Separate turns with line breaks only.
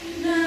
No.